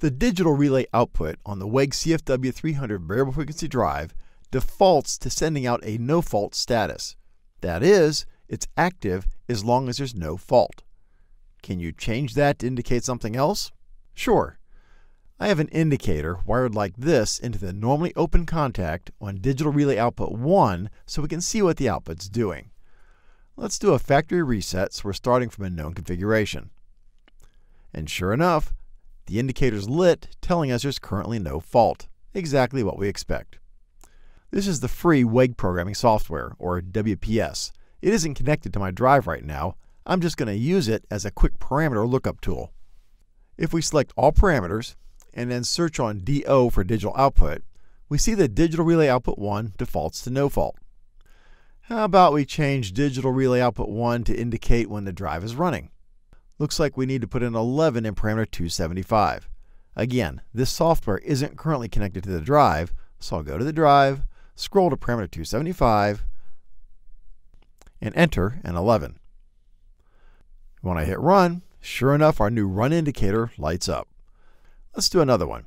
The digital relay output on the WEG CFW300 variable frequency drive defaults to sending out a no fault status. That is, it's active as long as there's no fault. Can you change that to indicate something else? Sure. I have an indicator wired like this into the normally open contact on digital relay output 1 so we can see what the output's doing. Let's do a factory reset so we're starting from a known configuration. And sure enough, the indicator's lit, telling us there's currently no fault. Exactly what we expect. This is the free WEG programming software, or WPS. It isn't connected to my drive right now. I'm just going to use it as a quick parameter lookup tool. If we select all parameters and then search on DO for digital output, we see that digital relay output 1 defaults to no fault. How about we change digital relay output 1 to indicate when the drive is running? Looks like we need to put in 11 in parameter 275. Again, this software isn't currently connected to the drive, so I'll go to the drive, scroll to parameter 275, and enter an 11. When I hit run, sure enough, our new run indicator lights up. Let's do another one.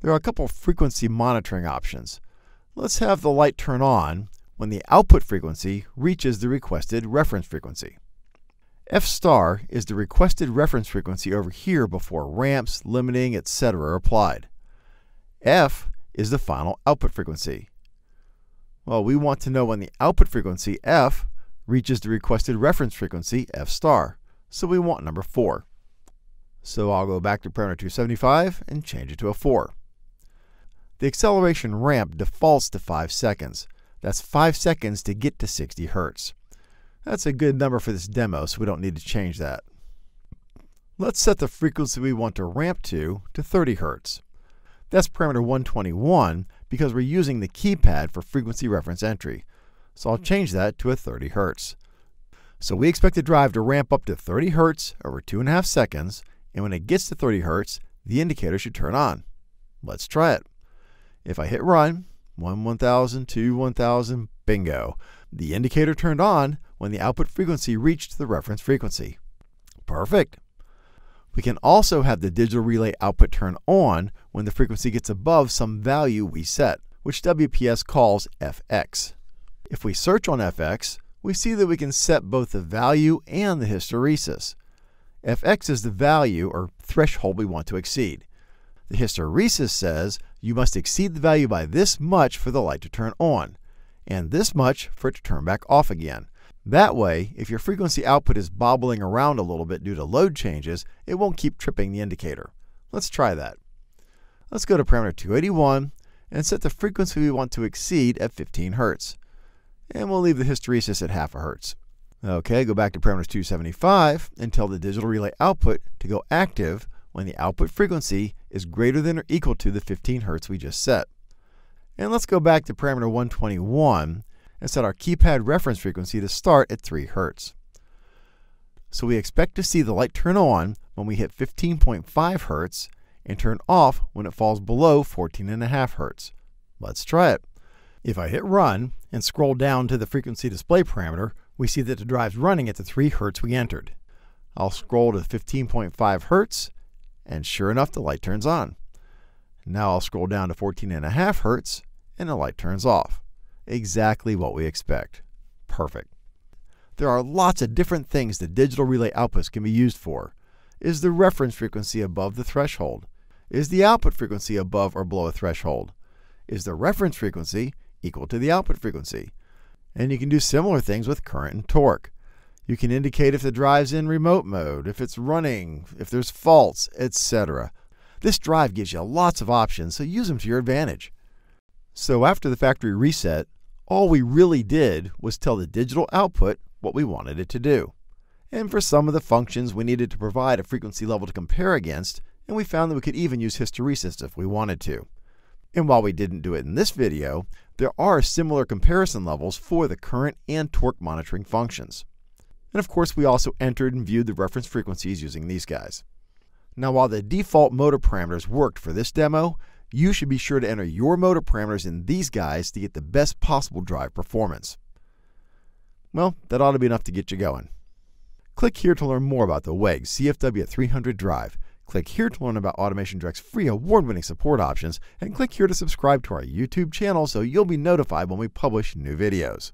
There are a couple frequency monitoring options. Let's have the light turn on when the output frequency reaches the requested reference frequency. F star is the requested reference frequency over here before ramps, limiting, etc. are applied. F is the final output frequency. Well, we want to know when the output frequency, F, reaches the requested reference frequency, F star. So we want number 4. So I'll go back to parameter 275 and change it to a 4. The acceleration ramp defaults to 5 seconds. That's 5 seconds to get to 60 Hertz. That's a good number for this demo, so we don't need to change that. Let's set the frequency we want to ramp to to 30 Hz. That's parameter 121 because we're using the keypad for frequency reference entry. So I'll change that to a 30 Hz. So we expect the drive to ramp up to 30 Hz over 2.5 seconds, and when it gets to 30 Hz, the indicator should turn on. Let's try it. If I hit run, 1 1000, 2 1000, bingo. The indicator turned on when the output frequency reached the reference frequency. Perfect. We can also have the digital relay output turn on when the frequency gets above some value we set, which WPS calls FX. If we search on FX, we see that we can set both the value and the hysteresis. Fx is the value or threshold we want to exceed. The hysteresis says you must exceed the value by this much for the light to turn on, and this much for it to turn back off again. That way, if your frequency output is bobbling around a little bit due to load changes, it won't keep tripping the indicator. Let's try that. Let's go to parameter 281 and set the frequency we want to exceed at 15 Hz. And we'll leave the hysteresis at half a Hertz. Okay, go back to parameter 275 and tell the digital relay output to go active when the output frequency is greater than or equal to the 15 Hz we just set. And let's go back to parameter 121 and set our keypad reference frequency to start at 3 Hz. So we expect to see the light turn on when we hit 15.5 Hz and turn off when it falls below 14.5 Hz. Let's try it. If I hit run and scroll down to the frequency display parameter, we see that the drive's running at the 3 Hz we entered. I'll scroll to 15.5 Hz, and sure enough, the light turns on. Now I'll scroll down to 14.5 Hz, and the light turns off. Exactly what we expect. Perfect. There are lots of different things the digital relay outputs can be used for. Is the reference frequency above the threshold? Is the output frequency above or below a threshold? Is the reference frequency equal to the output frequency? And you can do similar things with current and torque. You can indicate if the drive's in remote mode, if it's running, if there's faults, etc. This drive gives you lots of options, so use them to your advantage. So after the factory reset, all we really did was tell the digital output what we wanted it to do. And for some of the functions, we needed to provide a frequency level to compare against, and we found that we could even use hysteresis if we wanted to. And while we didn't do it in this video, there are similar comparison levels for the current and torque monitoring functions. And of course, we also entered and viewed the reference frequencies using these guys. Now, while the default motor parameters worked for this demo, you should be sure to enter your motor parameters in these guys to get the best possible drive performance. Well, that ought to be enough to get you going. Click here to learn more about the WEG CFW 300 drive. Click here to learn about Automation Direct's free award winning support options, and click here to subscribe to our YouTube channel so you'll be notified when we publish new videos.